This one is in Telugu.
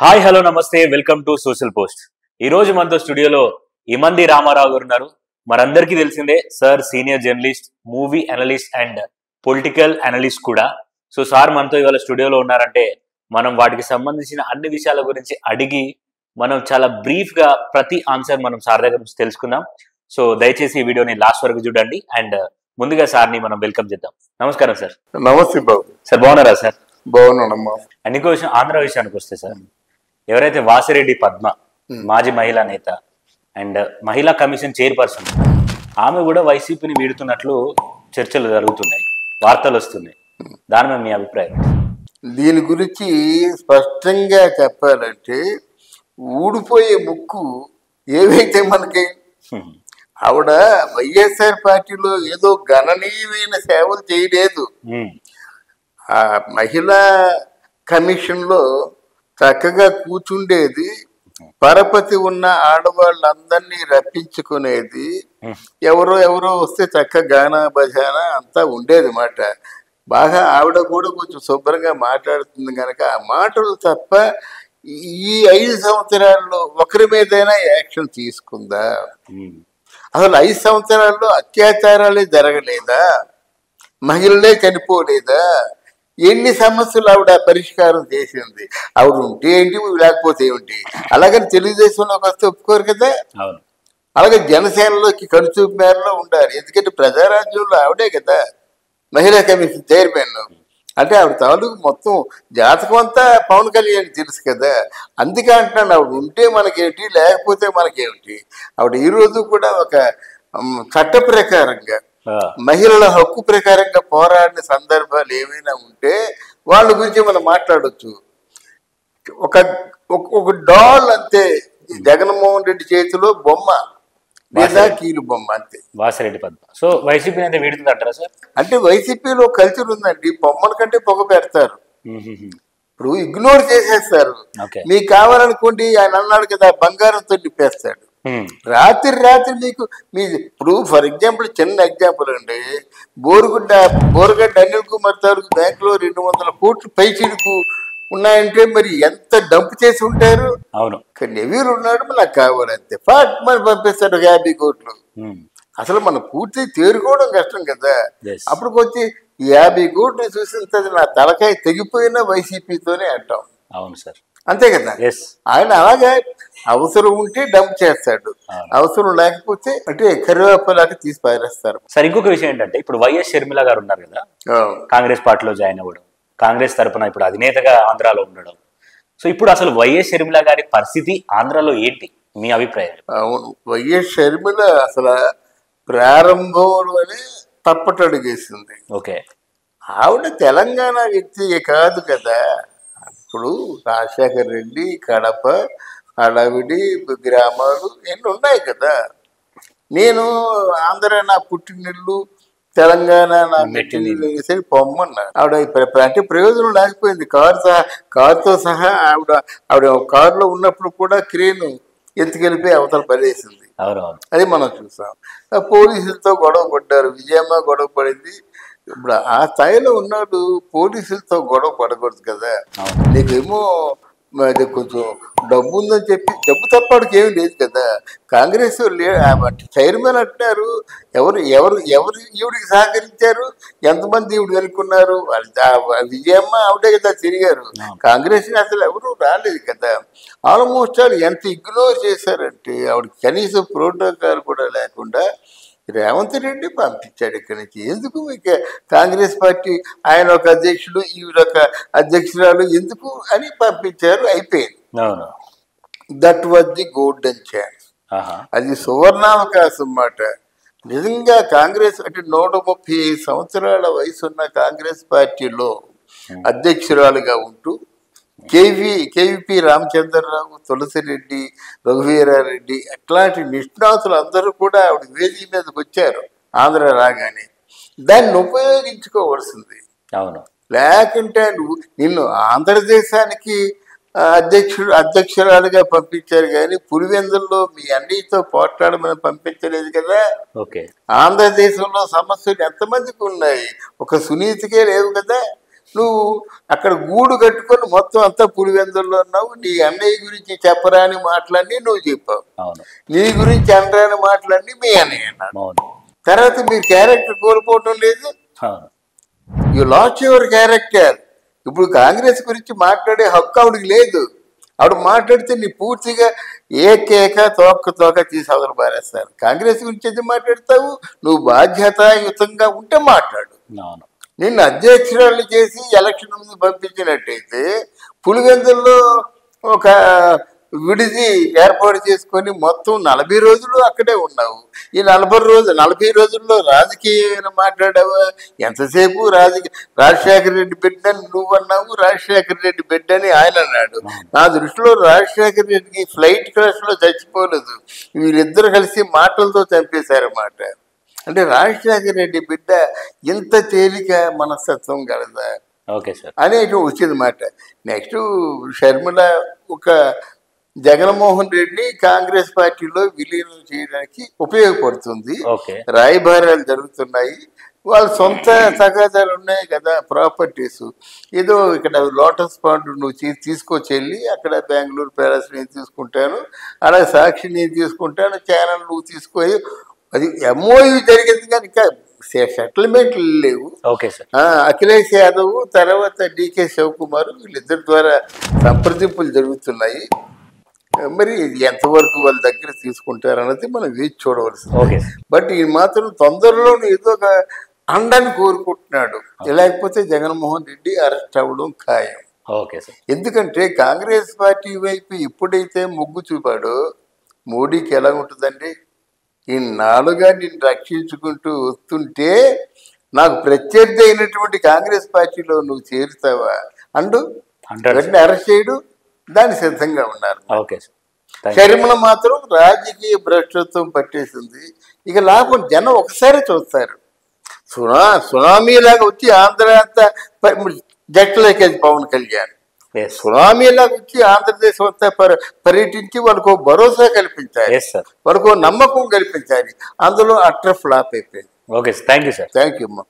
హాయ్ హలో నమస్తే వెల్కమ్ టు సోషల్ పోస్ట్. ఈ రోజు మనతో స్టూడియోలో ఇమంది రామారావు గారు ఉన్నారు. మనందరికీ తెలిసిందే sir senior journalist movie analyst and political analyst కూడా. సో సార్ మనతో ఇవాళ స్టూడియోలో ఉన్నారంటే మనం వాటికి సంబంధించిన అన్ని విషయాల గురించి అడిగి మనం చాలా బ్రీఫ్గా ప్రతి ఆన్సర్ మనం సార్ దగ్గర నుంచి తెలుసుకుందాం. సో దయచేసి ఈ వీడియోని లాస్ట్ వరకు చూడండి అండ్ ముందుగా సార్ని మనం వెల్కమ్ చేద్దాం. నమస్కారం సార్. నమస్తే బాబు. సార్ బాగున్నారా సార్? బాగున్నానమ్మా. అండ్ ఇంకో విషయం ఆంధ్ర విషయానికి వస్తే సార్. ఎవరైతే వాసిరెడ్డి పద్మ మాజీ మహిళా నేత అండ్ మహిళా కమిషన్ చైర్పర్సన్ ఆమె కూడా వైసీపీని వీడుతున్నట్లు చర్చలు జరుగుతున్నాయి వార్తలు వస్తున్నాయి దాని మీద మీ అభిప్రాయం దీని గురించి స్పష్టంగా చెప్పాలంటే ఊడిపోయే ముక్కు ఏవైతే మనకి. ఆవిడ వైఎస్ఆర్ పార్టీలో ఏదో గణనీయమైన సేవలు చేయలేదు. ఆ మహిళా కమిషన్లో చక్కగా కూర్చుండేది. పరపతి ఉన్న ఆడవాళ్ళందరినీ రప్పించుకునేది. ఎవరో ఎవరో వస్తే చక్క గానా బజానా అంతా ఉండేది మాట బాగా ఆవిడ కూడా కొంచెం శుభ్రంగా మాట్లాడుతుంది కనుక ఆ మాటలు తప్ప ఈ ఐదు సంవత్సరాల్లో ఒకరి మీదైనా యాక్షన్ తీసుకుందా. అసలు ఐదు సంవత్సరాల్లో అత్యాచారాలే జరగలేదా? మహిళలే చనిపోలేదా? ఎన్ని సమస్యలు ఆవిడ పరిష్కారం చేసింది? ఆవిడ ఉంటే ఏంటి లేకపోతే ఏమిటి అలాగని తెలుగుదేశంలోకి వస్తే ఒప్పుకోరు కదా? అవును. అలాగే జనసేనలోకి కనుచూపు మేరలో ఉండాలి. ఎందుకంటే ప్రజారాజ్యంలో ఆవిడే కదా. మహిళా కమిషన్ చైర్మన్ అంటే ఆవిడ తాలూకు మొత్తం జాతకం అంతా పవన్ కళ్యాణ్ తెలుసు కదా. అందుకే అంటున్నాను ఆవిడ ఉంటే మనకేమిటి లేకపోతే మనకేమిటి ఆవిడ ఈ రోజు కూడా ఒక చట్ట ప్రకారంగా మహిళల హక్కు ప్రకారంగా పోరాడిన సందర్భాలు ఏమైనా ఉంటే వాళ్ళ గురించి మనం మాట్లాడొచ్చు. ఒక ఒక- డాల్ అంతే. జగన్మోహన్ రెడ్డి చేతిలో బొమ్మ. లేదా కీలు బొమ్మ అంతే. వాసిరెడ్డి పద్మ. సో వైసీపీని అయితే వీడుతుంది అంటారా సార్? అంటే వైసీపీలో కల్చర్ ఉందండి. బొమ్మల కంటే పొగ పెడతారు. ఇప్పుడు ఇగ్నోర్ చేసేస్తారు. మీకు కావాలనుకోండి ఆయన అన్నాడు కదా బంగారంతో నింపేస్తాడు. హ్మ్. రాత్రి రాత్రి మీకు మీ ఇప్పుడు ఫర్ ఎగ్జాంపుల్ చిన్న ఎగ్జాంపుల్ అండి. బోరుగుడ్డ బోరుగడ్డ అనిల్ కుమార్ తాలూకు బ్యాంకులో రెండు వందల కోట్లు పైచిడుకు ఉన్నాయంటే మరి ఎంత డంప్ చేసి ఉంటారు? అవును. కానీ ఎవరు ఉన్నాడు నాకు కావాలంతే ఫాట్ మరి పంపిస్తాడు ఒక యాభై కోట్లు. అసలు మనం పూర్తి తేరుకోవడం కష్టం కదా. ఈ యాభై కోట్లు చూసిన తర్వాత నా తలకాయ తెగిపోయిన వైసీపీతోనే అంటాం. అవును సార్. అంతే కదా? ఆయన అలాగే అవసరం ఉంటే డంప్ చేస్తాడు. అవసరం లేకపోతే అంటే కరివేపలాగా తీసి పారేస్తారు. సార్ ఇంకొక విషయం ఏంటంటే ఇప్పుడు వైఎస్ షర్మిల గారు ఉన్నారు కదా. కాంగ్రెస్ పార్టీలో జాయిన్ అవ్వడం కాంగ్రెస్ తరపున ఇప్పుడు అధినేతగా ఆంధ్రాలో ఉండడం. సో ఇప్పుడు అసలు వైఎస్ షర్మిల గారి పరిస్థితి ఆంధ్రాలో ఏంటి? మీ అభిప్రాయం అవును. వైఎస్ షర్మిల అసలు ప్రారంభంలోనే తప్పటడుగేసింది ఓకే. ఆవిడ తెలంగాణ వ్యక్తి కాదు కదా. ఇప్పుడు రాజశేఖర రెడ్డి కడప అడవిడి గ్రామాలు ఎన్ని ఉన్నాయి కదా. నేను ఆంధ్ర నా పుట్టినిల్లు తెలంగాణ నా మెట్టినిల్లు అనేసరి పొమ్మన్నా ఆవిడ అంటే ప్రయోజనం లేకపోయింది. కారు సహా కారుతో సహా ఆవిడ ఆవిడ కారులో ఉన్నప్పుడు కూడా క్రేను ఎత్తుకెళ్ళిపోయి అవతల పడేసింది. అది మనం చూసాం. పోలీసులతో గొడవ పడ్డారు. విజయమ్మ గొడవ పడింది. ఇప్పుడు ఆ స్థాయిలో ఉన్నాడు పోలీసులతో గొడవ పడకూడదు కదా. నీకేమో మరి కొంచెం డబ్బు ఉందని చెప్పి డబ్బు తప్ప వాడికి ఏమీ లేదు కదా. కాంగ్రెస్ చైర్మన్ అంటున్నారు ఎవరు ఎవరు ఎవరు ఈవిడికి సహకరించారు? ఎంతమంది ఈవిడ వెనుకున్నారు వాళ్ళ- విజయమ్మ ఆవిడే కదా తిరిగారు. కాంగ్రెస్ అసలు ఎవరు రాలేదు కదా. ఆల్మోస్ట్ వాళ్ళు ఎంత ఇగ్నోర్ చేశారంటే ఆవిడ కనీసం ప్రోటోకాల్ కూడా లేకుండా రేవంత్ రెడ్డి పంపించాడు ఇక్కడి నుంచి. ఎందుకు మీకు కాంగ్రెస్ పార్టీ ఆయన ఒక అధ్యక్షుడు ఈవిడ ఒక అధ్యక్షురాలు ఎందుకు అని పంపించారు? అయిపోయింది. That was the golden chance. అది సువర్ణావకాశం మాట. నిజంగా కాంగ్రెస్ అంటే నూట ముప్పై సంవత్సరాల వయసు ఉన్న కాంగ్రెస్ పార్టీలో అధ్యక్షురాలుగా ఉంటూ కేవీ కేవీపీ రామచంద్రరావు తులసిరెడ్డి రఘువీరారెడ్డి అట్లాంటి నిష్ణాతులు అందరూ కూడా ఆవిడ వేదిక మీదకి వచ్చారు ఆంధ్ర రాగానే. దాన్ని ఉపయోగించుకోవాల్సింది. అవును. లేకుంటే నువ్వు నిన్ను ఆంధ్రదేశానికి అధ్యక్షుడు అధ్యక్షురాలుగా పంపించారు కానీ పులివెందుల్లో మీ అన్నితో పోట్లాడమని పంపించలేదు కదా. ఓకే. ఆంధ్రదేశంలో సమస్యలు ఎంతమందికి ఉన్నాయి? ఒక సునీతికే లేవు కదా. నువ్వు అక్కడ గూడు కట్టుకొని మొత్తం అంతా పులివెందుల్లో ఉన్నావు. నీ అన్నయ్య గురించి చెప్పరాని మాటలన్నీ నువ్వు చెప్పావు. అవును. నీ గురించి అనరాని మాటలన్నీ మీ అన్నయ్య అన్నాడు. తర్వాత మీరు క్యారెక్టర్ కోల్పోవటం లేదు? యు లాస్ట్ యువర్ క్యారెక్టర్ ఇప్పుడు కాంగ్రెస్ గురించి మాట్లాడే హక్కు ఆవిడకి లేదు. ఆవిడ మాట్లాడితే నీ పూర్తిగా ఏకేక తోక తోక తీసి అవతల పారేస్తారు కాంగ్రెస్ గురించి అయితే మాట్లాడతావు? నువ్వు బాధ్యతాయుతంగా ఉంటే మాట్లాడు. అవును. నిన్ను అధ్యక్షురాలు చేసి ఎలక్షన్ ముందు పంపించినట్టయితే పులివెందుల్లో ఒక విడిది ఏర్పాటు చేసుకొని మొత్తం నలభై రోజులు అక్కడే ఉన్నావు. ఈ నలభై రోజు నలభై రోజుల్లో రాజకీయమైన మాట్లాడావా? ఎంతసేపు రాజకీయ రాజశేఖర రెడ్డి బిడ్డ అని నువ్వు అన్నావు రాజశేఖర రెడ్డి బిడ్డ అని ఆయన అన్నాడు నా దృష్టిలో రాజశేఖర రెడ్డికి ఫ్లైట్ క్రాష్లో చచ్చిపోలేదు. వీళ్ళిద్దరు కలిసి మాటలతో చంపేశారన్నమాట. అంటే రాజశేఖర రెడ్డి బిడ్డ ఇంత తేలిక మనస్తత్వం కలదా? Okay sir. అనేది వచ్చింది మాట. నెక్స్ట్ షర్మిల ఒక జగన్మోహన్ రెడ్డి కాంగ్రెస్ పార్టీలో విలీనం చేయడానికి ఉపయోగపడుతుంది. రాయబారాలు జరుగుతున్నాయి. వాళ్ళ సొంత తగాదాలు ఉన్నాయి కదా ప్రాపర్టీస్. ఏదో ఇక్కడ లోటస్ పాండ్ నువ్వు తీసుకొచ్చి వెళ్ళి అక్కడ బెంగళూరు ప్యాలెస్ నేను తీసుకుంటాను అలాగే సాక్షి నేను తీసుకుంటాను ఛానల్ నువ్వు తీసుకొని అది ఎంఓయూ జరిగింది కానీ ఇంకా సెటిల్మెంట్లు లేవు. Okay sir. అఖిలేష్ యాదవ్ తర్వాత డికే శివకుమార్ వీళ్ళిద్దరి ద్వారా సంప్రదింపులు జరుగుతున్నాయి. మరి ఇది ఎంతవరకు వాళ్ళ దగ్గర తీసుకుంటారన్నది మనం వేచి చూడవలసింది. బట్ ఈ మాత్రం తొందరలో ఏదో ఒక అండని కోరుకుంటున్నాడు. లేకపోతే జగన్మోహన్ రెడ్డి అరెస్ట్ అవ్వడం ఖాయం. Okay sir. ఎందుకంటే కాంగ్రెస్ పార్టీ వైపు ఎప్పుడైతే మొగ్గు చూపాడో మోడీకి ఎలా ఉంటుందండి? ఈ నాలుగా నిన్ను రక్షించుకుంటూ వస్తుంటే నాకు ప్రత్యర్థి అయినటువంటి కాంగ్రెస్ పార్టీలో నువ్వు చేరుతావా? అండు వెంటనే అరెస్ట్ చేయడు. దాని సిద్ధంగా ఉన్నారు. ఓకే షర్మిల మాత్రం రాజకీయ భ్రష్టత్వం పట్టేసింది. ఇక లాభం జనం ఒకసారి చూస్తారు. సునా సునామీ లాగా వచ్చి ఆంధ్ర అంతా ప- జట్లోకి వెళ్ళి పవన్ కళ్యాణ్. సునామీ లాగా వచ్చి ఆంధ్రదేశం అంతా పర్- పర్యటించి వాళ్ళకు ఓ భరోసా కల్పించాలి ఎస్ సార్ వాళ్ళకు ఓ నమ్మకం కల్పించాలి అందులో అట్ర ఫ్లాప్ అయిపోయింది okay sir thank you sir thank you అమ్మా